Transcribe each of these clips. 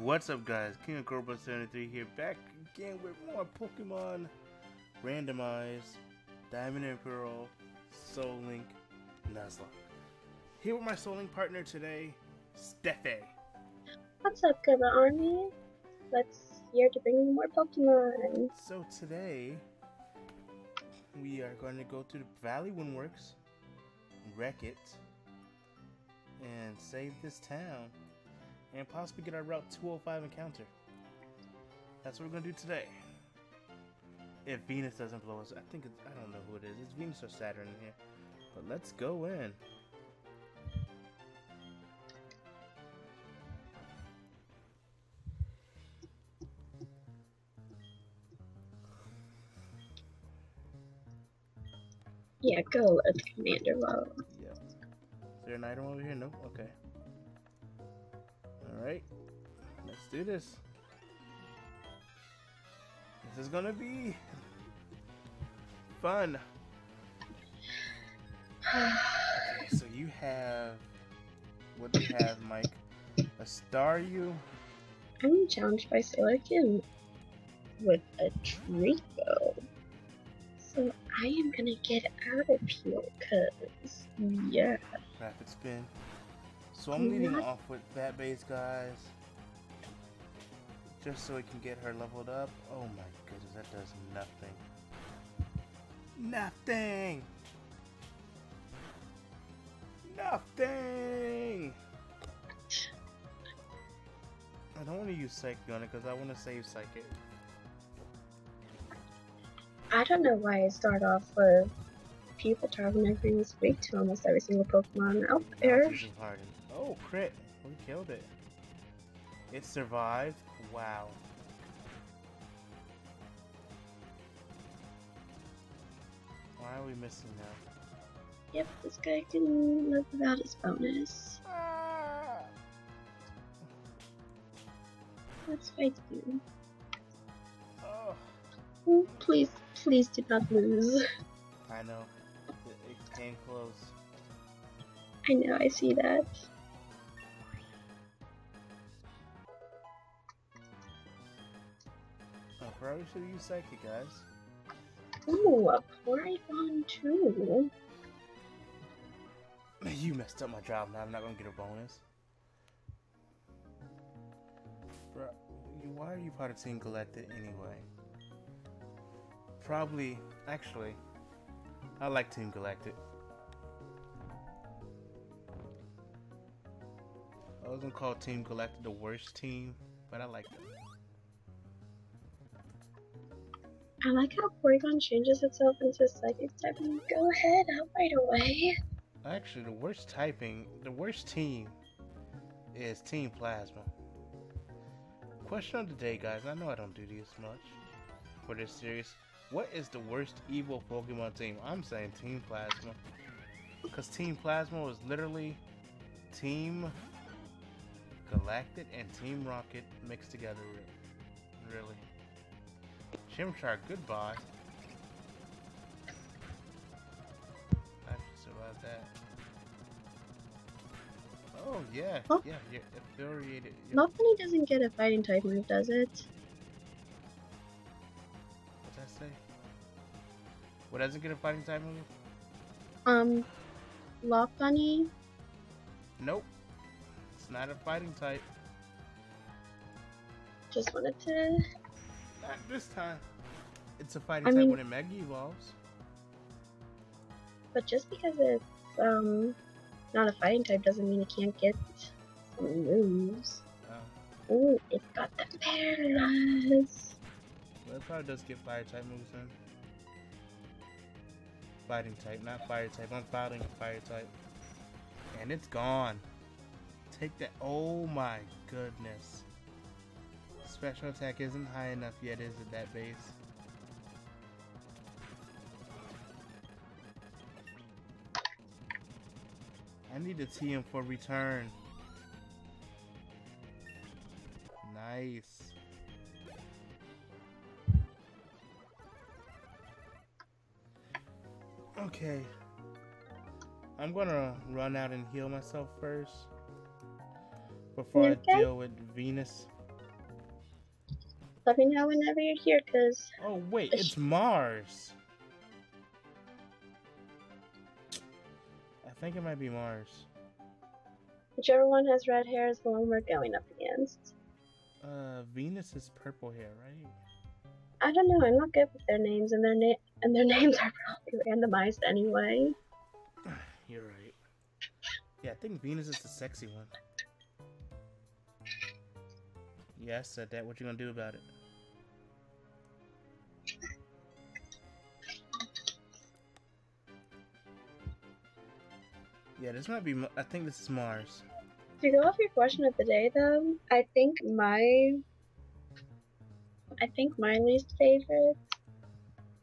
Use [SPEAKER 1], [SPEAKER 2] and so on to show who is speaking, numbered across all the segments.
[SPEAKER 1] What's up guys, King of Cobra 73 here, back again with more Pokemon Randomize, Diamond and Pearl, Soul Link, Nuzlocke. Here with my Soul Link partner today, Steffi.
[SPEAKER 2] What's up, Kibba Army? Let's here to bring you more Pokemon.
[SPEAKER 1] So today, we are going to go to the Valley Windworks, wreck it, and save this town and possibly get our Route 205 encounter. That's what we're gonna do today. If Venus doesn't blow us, I think it's, I don't know who it is. It's Venus or Saturn in here. But let's go in.
[SPEAKER 2] Yeah, go, Commander. Wow.
[SPEAKER 1] Yeah. Is there an item over here? Nope. Okay. Do this. This is gonna be fun. okay, so you have what do you have, Mike? A Staryu?
[SPEAKER 2] I'm challenged by Sailor Kim with a Draco. So I am gonna get out of here, cause yeah.
[SPEAKER 1] Rapid spin. So I'm leading off with that base, guys. Just so we can get her leveled up. Oh my goodness, that does nothing. Nothing! Nothing! I don't want to use Psychic on it because I want to save Psychic.
[SPEAKER 2] I don't know why I start off with I bring this week to almost every single Pokemon out there.
[SPEAKER 1] Oh, crit. We killed it. It survived. Wow. Why are we missing now?
[SPEAKER 2] Yep, this guy can live without his bonus.
[SPEAKER 1] Ah.
[SPEAKER 2] Let's fight you.
[SPEAKER 1] Oh.
[SPEAKER 2] oh. Please, please do not lose.
[SPEAKER 1] I know. It, it came close.
[SPEAKER 2] I know, I see that.
[SPEAKER 1] Probably should use Psychic, guys.
[SPEAKER 2] Ooh, a Porygon2.
[SPEAKER 1] You messed up my job now. I'm not gonna get a bonus. Bro, why are you part of Team Galactic anyway? Probably, actually, I like Team Galactic. I was gonna call Team Galactic the worst team, but I like them.
[SPEAKER 2] I like how Porygon changes itself into Psychic typing. Go ahead, out right away.
[SPEAKER 1] Actually, the worst typing, the worst team is Team Plasma. Question of the day, guys. I know I don't do this much for this series. What is the worst evil Pokemon team? I'm saying Team Plasma. Because Team Plasma was literally Team Galactic and Team Rocket mixed together. Really. Chimchar, goodbye. I should survive that. Oh, yeah. Oh. Yeah, you're infuriated.
[SPEAKER 2] You're... doesn't get a fighting type move, does it?
[SPEAKER 1] What What's that say? What doesn't get a fighting type move?
[SPEAKER 2] Um, Lopunny?
[SPEAKER 1] Nope. It's not a fighting type.
[SPEAKER 2] Just wanted to
[SPEAKER 1] not this time. It's a fighting I type mean, when it Mega evolves.
[SPEAKER 2] But just because it's um not a fighting type doesn't mean it can't get some moves. Oh. Ooh, it's got the paralyze.
[SPEAKER 1] Well, it probably does get fire type moves then. Fighting type, not fire type. I'm fighting a fire type. And it's gone. Take that. Oh my goodness. Special attack isn't high enough yet, is it, that base? I need a TM for return. Nice. Okay. I'm gonna run out and heal myself first. Before I deal with Venus.
[SPEAKER 2] Let me know whenever you're here, cause
[SPEAKER 1] Oh wait, it's Mars. I think it might be Mars.
[SPEAKER 2] whichever one has red hair is the one we're going up against.
[SPEAKER 1] Uh, Venus is purple hair, right?
[SPEAKER 2] I don't know. I'm not good with their names, and their na- and their names are probably randomized anyway.
[SPEAKER 1] You're right. Yeah, I think Venus is the sexy one. Yeah, I said that. What you gonna do about it? Yeah, this might be. I think this is Mars.
[SPEAKER 2] To go off your question of the day, though, I think my, I think my least favorite,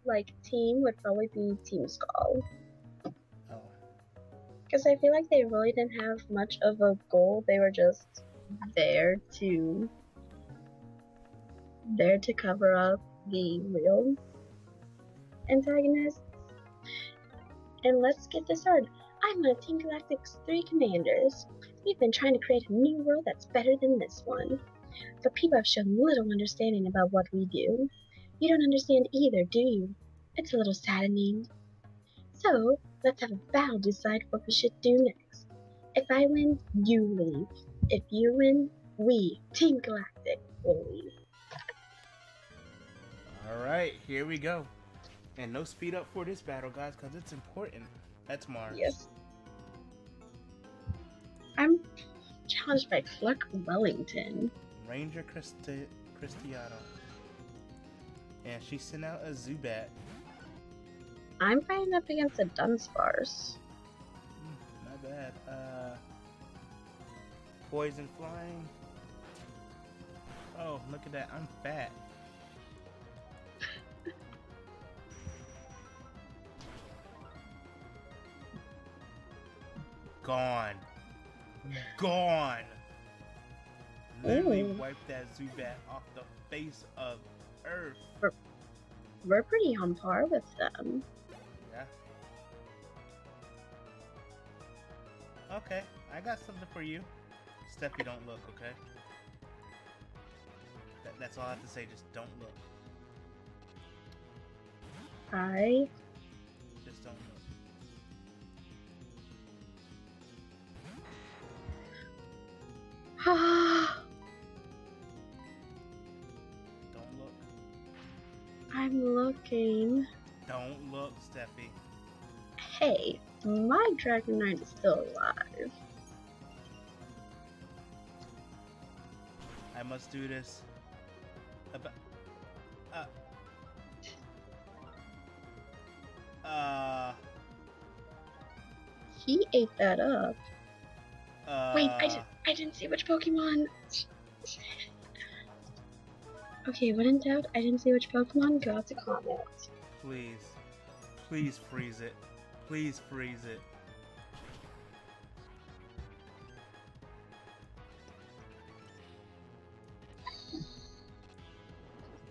[SPEAKER 2] like team would probably be Team Skull,
[SPEAKER 1] Oh,
[SPEAKER 2] because I feel like they really didn't have much of a goal. They were just there to, there to cover up the real antagonists. And let's get this started. I'm on Team Galactic's three commanders. We've been trying to create a new world that's better than this one. But people have shown little understanding about what we do. You don't understand either, do you? It's a little saddening. So, let's have a battle to decide what we should do next. If I win, you leave. If you win, we, Team Galactic, will leave.
[SPEAKER 1] all right, here we go. And no speed up for this battle, guys, because it's important. That's Mars.
[SPEAKER 2] Yes. I'm challenged by Clark Wellington.
[SPEAKER 1] Ranger Christi- Cristiano. And she sent out a Zubat.
[SPEAKER 2] I'm fighting up against a Dunsparce.
[SPEAKER 1] Hmm, Not bad. Uh, poison flying. Oh, look at that. I'm fat. Gone. Gone. Literally
[SPEAKER 2] Ooh.
[SPEAKER 1] wiped that Zubat off the face of Earth.
[SPEAKER 2] We're pretty on par with them.
[SPEAKER 1] Yeah. Okay, I got something for you. Steffi, don't look, okay? That, that's all I have to say, just don't look.
[SPEAKER 2] I
[SPEAKER 1] Don't look.
[SPEAKER 2] I'm looking.
[SPEAKER 1] Don't look, Steffi.
[SPEAKER 2] Hey, my dragon Dragonite is still alive.
[SPEAKER 1] I must do this. About, uh, uh,
[SPEAKER 2] He ate that up.
[SPEAKER 1] Uh,
[SPEAKER 2] Wait, I, di- I didn't see which Pokemon. Okay, when in doubt, I didn't see which Pokemon. Go out to comment.
[SPEAKER 1] Please. Please freeze it. Please freeze it.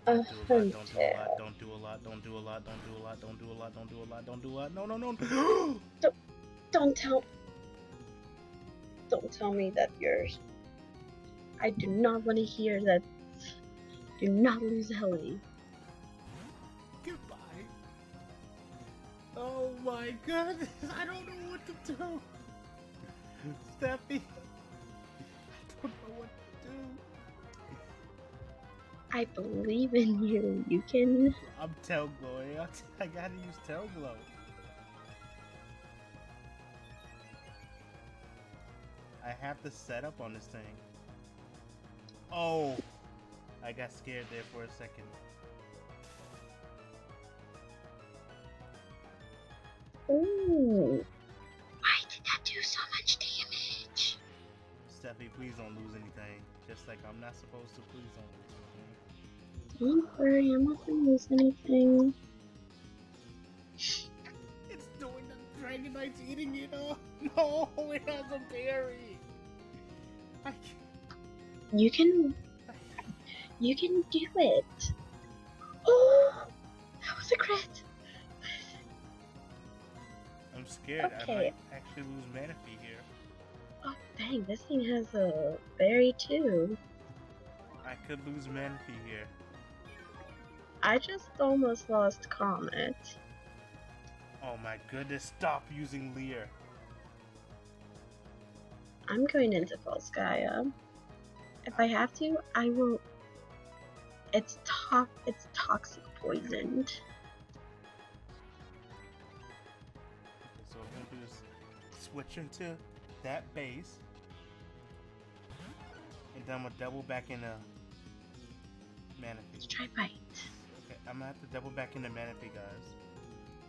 [SPEAKER 2] Uh,
[SPEAKER 1] do, lot, don't do a lot, don't do a lot, don't do a lot, don't do a lot, don't do a lot, don't do a lot, don't do a lot. No, no, no.
[SPEAKER 2] don't, don't tell. Don't tell me that you're. I do not want to hear that. Do not lose Ellie.
[SPEAKER 1] Goodbye. Oh my goodness, I don't know what to do. Steffi, I don't know what to do.
[SPEAKER 2] I believe in you. You can.
[SPEAKER 1] I'm tail glowing. I, gotta use tail have to set up on this thing. Oh, I got scared there for a second.
[SPEAKER 2] Ooh. Why did that do so much damage?
[SPEAKER 1] Steffi, please don't lose anything. Just like I'm not supposed to. Please don't lose anything.
[SPEAKER 2] Don't worry, I'm not gonna lose anything.
[SPEAKER 1] It's doing the Dragonite's eating it up. No, it has a berry.
[SPEAKER 2] You can. You can do it. Oh, that was a crit.
[SPEAKER 1] I'm scared. I might actually lose Manaphy here.
[SPEAKER 2] Oh dang, this thing has a berry too.
[SPEAKER 1] I could lose Manaphy here.
[SPEAKER 2] I just almost lost Comet.
[SPEAKER 1] Oh my goodness, stop using Leer.
[SPEAKER 2] I'm going into Gaia. Um, if I have to, I will. It's to- It's toxic poisoned.
[SPEAKER 1] Okay, so what we're gonna do is switch into that base. And then I'm gonna double back into Manaphy.
[SPEAKER 2] Let's try bite.
[SPEAKER 1] Okay, I'm gonna have to double back into Manaphy, guys.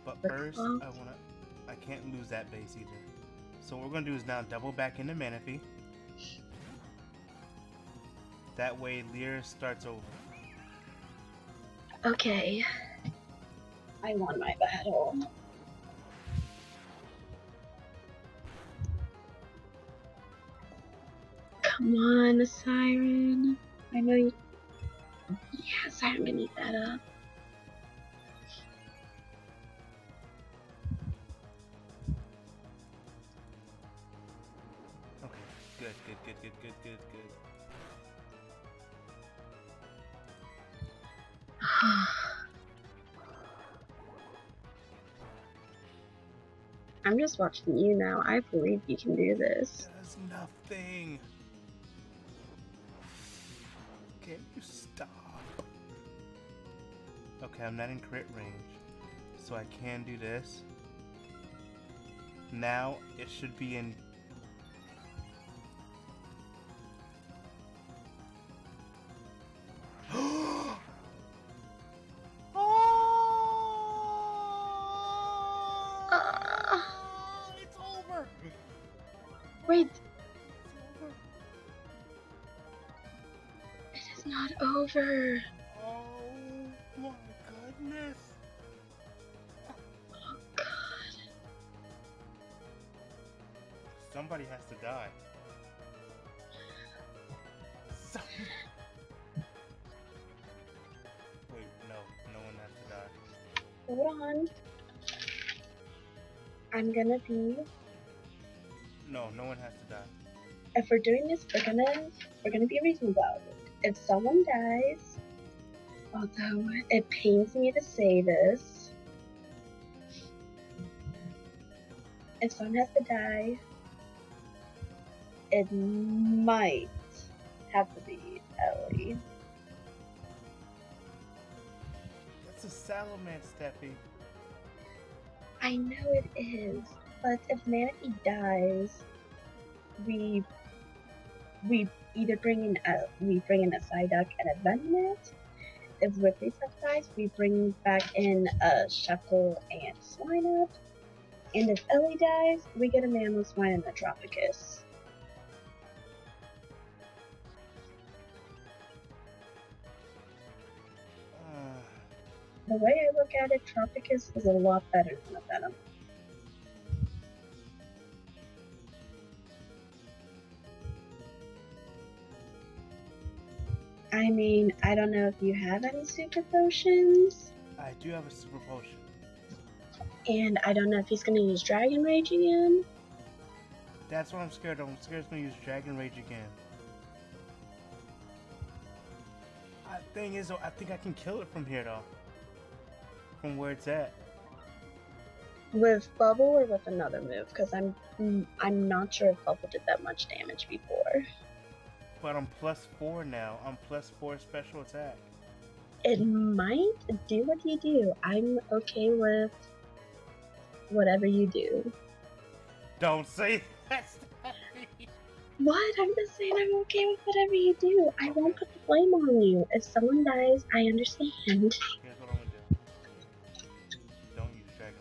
[SPEAKER 1] But first. I wanna. I can't lose that base either. So what we're gonna do is now double back into Manaphy. That way, Leer starts over.
[SPEAKER 2] Okay. I won my battle. Come on, Siren. I know you. Yeah, Siren can eat that up.
[SPEAKER 1] Good, good, good, good, good, good, good.
[SPEAKER 2] I'm just watching you now. I believe you can do this.
[SPEAKER 1] Does nothing. Can you stop? Okay, I'm not in crit range, so I can do this. Now it should be in.
[SPEAKER 2] Wait,
[SPEAKER 1] It's over.
[SPEAKER 2] it is not over.
[SPEAKER 1] Oh my goodness.
[SPEAKER 2] Oh god.
[SPEAKER 1] Somebody has to die. Some... Wait, no, no one has to die.
[SPEAKER 2] Hold on. I'm gonna be.
[SPEAKER 1] No, no one has to die.
[SPEAKER 2] If we're doing this, we're gonna we're gonna be reasonable. If someone dies, although it pains me to say this, if someone has to die, it might have to be Ellie.
[SPEAKER 1] That's a Salamence, Steffi.
[SPEAKER 2] I know it is, but if Manaphy dies, we we either bring in a we bring in a Psyduck and a Venomet. If Ripley dies, we bring back in a Shuckle and Swinub. And if Ellie dies, we get a Mamoswine and a Tropicus.
[SPEAKER 1] Uh,
[SPEAKER 2] The way I look at it, Tropicus is a lot better than a Venom. I mean, I don't know if you have any super potions,
[SPEAKER 1] I do have a super potion.
[SPEAKER 2] and I don't know if he's gonna use Dragon Rage again.
[SPEAKER 1] That's what I'm scared of. I'm scared he's gonna use Dragon Rage again. Uh, thing is, though, I think I can kill it from here, though. From where it's at.
[SPEAKER 2] With Bubble or with another move, because I'm I'm not sure if Bubble did that much damage before.
[SPEAKER 1] But I'm plus four now. I'm plus four special attack.
[SPEAKER 2] It might do what you do. I'm okay with whatever you do.
[SPEAKER 1] Don't say that.
[SPEAKER 2] What? I'm just saying I'm okay with whatever you do. I won't put the blame on you. If someone dies, I understand.
[SPEAKER 1] Here's what I'm gonna do. Don't use Dragon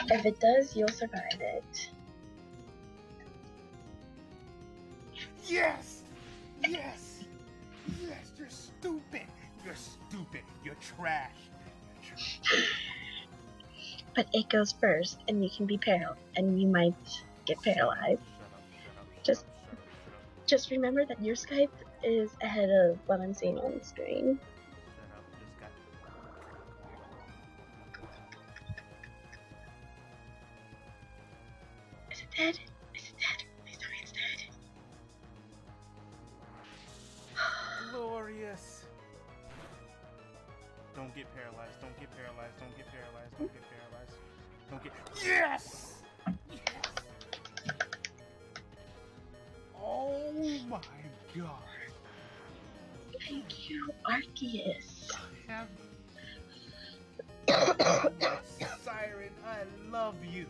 [SPEAKER 1] Rage.
[SPEAKER 2] If it does, you'll survive it.
[SPEAKER 1] Yes! Yes! Yes! You're stupid! You're stupid! You're trash!
[SPEAKER 2] But it goes first, and you can be paral, and you might get paralyzed. Just- Just remember that your Skype is ahead of what I'm seeing on the screen.
[SPEAKER 1] Don't get paralyzed. Don't get paralyzed. Don't get paralyzed. Don't get. Yes! Yes! Oh my god.
[SPEAKER 2] Thank you, Arceus.
[SPEAKER 1] I have. Siren, I love you.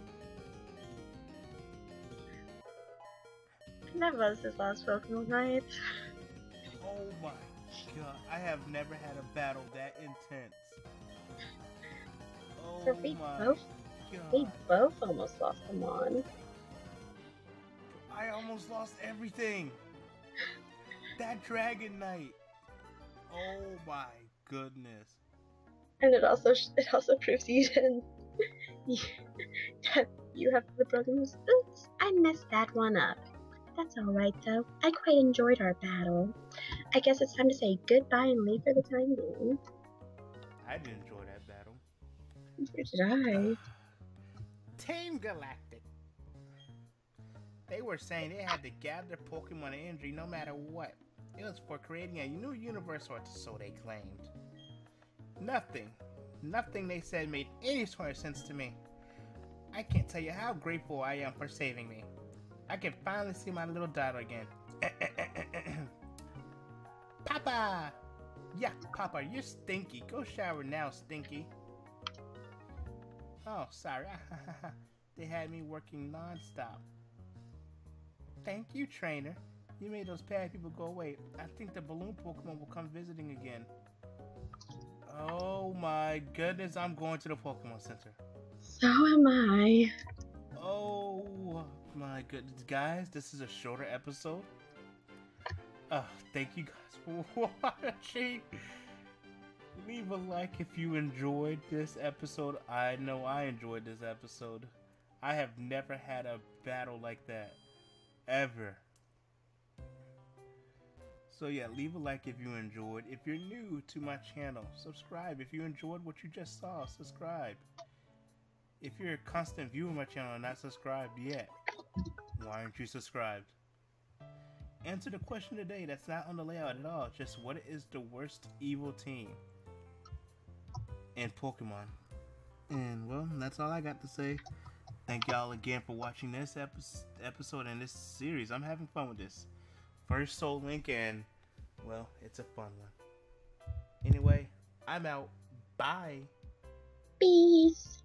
[SPEAKER 2] That was his last Pokemon, right?
[SPEAKER 1] Oh my god. I have never had a battle that intense. Oh
[SPEAKER 2] So we both- We both almost lost them on.
[SPEAKER 1] I almost lost everything. That Dragonite. Oh my goodness.
[SPEAKER 2] And it also it also proves you didn't you, that you have the programs. Oops, I messed that one up. That's alright though. I quite enjoyed our battle. I guess it's time to say goodbye and leave for the time being.
[SPEAKER 1] I did enjoy that battle.
[SPEAKER 2] Neither did I.
[SPEAKER 1] Team Galactic. They were saying they had to gather Pokemon energy no matter what. It was for creating a new universe, or so they claimed. Nothing, nothing they said made any sort of sense to me. I can't tell you how grateful I am for saving me. I can finally see my little daughter again. Papa! Yeah, Papa, you're stinky. Go shower now, stinky. Oh, sorry. they had me working non-stop. Thank you, trainer. You made those bad people go away. I think the balloon Pokemon will come visiting again. Oh my goodness, I'm going to the Pokemon Center.
[SPEAKER 2] So am I.
[SPEAKER 1] Oh my goodness, guys, this is a shorter episode. Uh, thank you guys for watching. Leave a like if you enjoyed this episode. I know I enjoyed this episode. I have never had a battle like that. Ever. So yeah, leave a like if you enjoyed. If you're new to my channel, subscribe. If you enjoyed what you just saw, subscribe. If you're a constant viewer of my channel and not subscribed yet, why aren't you subscribed? Answer the question today that's not on the layout at all. Just what is the worst evil team in Pokemon? And well, that's all I got to say. Thank y'all again for watching this epi- episode and this series. I'm having fun with this. First Soul Link, and well, it's a fun one. Anyway, I'm out. Bye.
[SPEAKER 2] Peace.